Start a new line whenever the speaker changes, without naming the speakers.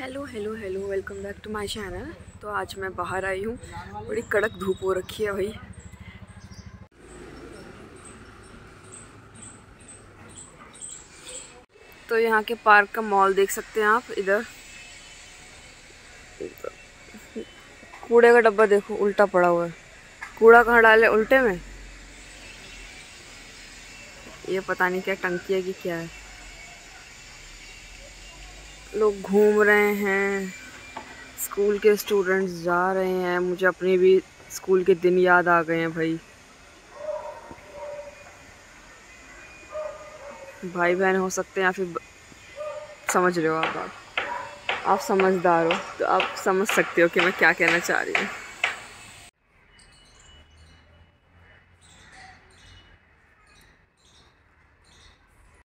Hello hello hello welcome back to my channel तो आज मैं बाहर आई हूँ। बड़ी कड़क धूप हो रखी है भाई। तो यहाँ के पार्क का मॉल देख सकते हैं आप, इधर। कूड़े का डब्बा देखो, उल्टा पड़ा हुआ है। कूड़ा कहाँ डाले, उल्टे में? ये पता नहीं क्या टंकी है कि क्या है। लोग घूम रहे हैं। स्कूल के स्टूडेंट्स जा रहे हैं। मुझे अपने भी स्कूल के दिन याद आ गए हैं भाई। भाई बहन हो सकते हैं या फिर समझ रहे हो आप। आप समझदार हो तो आप समझ सकते हो कि मैं क्या कहना चाह रही हूँ।